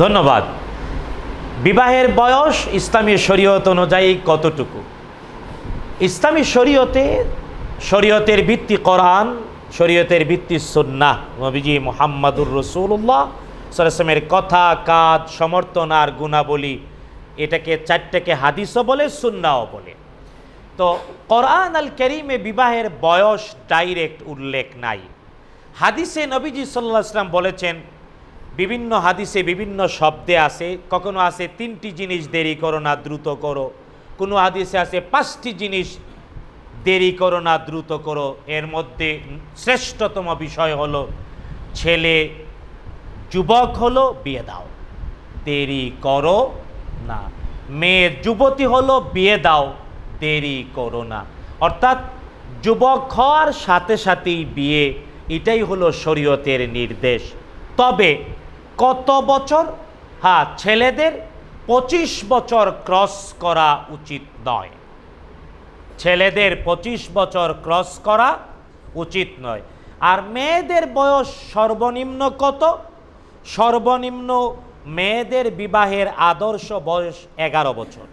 ধন্যবাদ। বিবাহের বয়স ইসলামী শরীয়ত অনুযায়ী কতটুকু? ইসলামী শরীয়তে শরীয়তের ভিত্তি কোরআন, শরীয়তের ভিত্তি সুন্নাহ। নবীজি মোহাম্মদুর রসুল্লাহ সরসমের কথা, কাজ, সমর্থন আর গুণাবলী এটাকে চারটাকে হাদিসও বলে সুন্নাও বলে। তো কোরআন আল করিমে বিবাহের বয়স ডাইরেক্ট উল্লেখ নাই। হাদিসে নবীজি সাল্লাহ ইসলাম বলেছেন বিভিন্ন হাদিসে বিভিন্ন শব্দে আছে, কখনো আছে তিনটি জিনিস দেরি করো না, দ্রুত করো। কোনো হাদিসে আছে পাঁচটি জিনিস দেরি করো না, দ্রুত করো। এর মধ্যে শ্রেষ্ঠতম বিষয় হলো, ছেলে যুবক হলো বিয়ে দাও। দেরি করো না। মেয়ে যুবতী হলো বিয়ে দাও, দেরি করো না। অর্থাৎ যুবক হওয়ার সাথে সাথেই বিয়ে, এটাই হলো শরীয়তের নির্দেশ। তবে কত বছর? হ্যাঁ ছেলেদের পঁচিশ বছর ক্রস করা উচিত নয়। ছেলেদের পঁচিশ বছর ক্রস করা উচিত নয়। আর মেয়েদের বয়স সর্বনিম্ন কত? সর্বনিম্ন মেয়েদের বিবাহের আদর্শ বয়স এগারো বছর।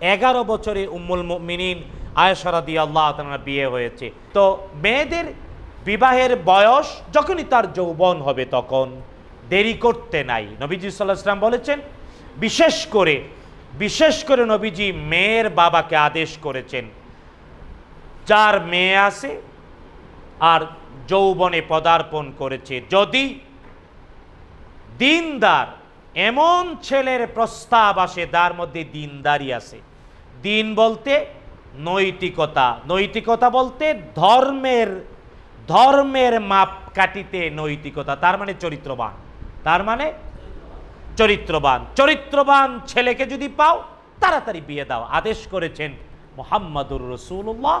এগারো বছরে উম্মুল মিনিন আয়সরাদি আল্লাহ তার বিয়ে হয়েছে। তো মেয়েদের বিবাহের বয়স যখনই তার যৌবন হবে তখন দেরি করতে নাই। নবীজি সাল্লাহ ইসলাম বলেছেন, বিশেষ করে বিশেষ করে নবীজি মেয়ের বাবাকে আদেশ করেছেন। যার মেয়ে আছে আর যৌবনে পদার্পণ করেছে। যদি দিনদার এমন ছেলের প্রস্তাব আসে তার মধ্যে দিনদারি আছে। দিন বলতে নৈতিকতা। নৈতিকতা বলতে ধর্মের ধর্মের মাপ কাটিতে নৈতিকতা, তার মানে চরিত্রবান। তার মানে চরিত্রবান। চরিত্রবান ছেলেকে যদি পাও, তাড়াতাড়ি বিয়ে দাও। আদেশ করেছেন মোহাম্মদুর রসুল্লাহ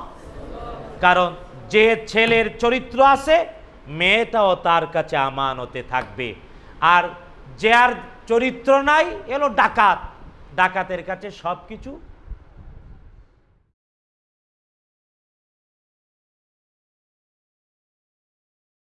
কারণ যে ছেলের চরিত্র আছে, মেয়েটাও তার কাছে আমানতে থাকবে। আর যে আর চরিত্র নাই, এলো ডাকাত। ডাকাতের কাছে সব কিছু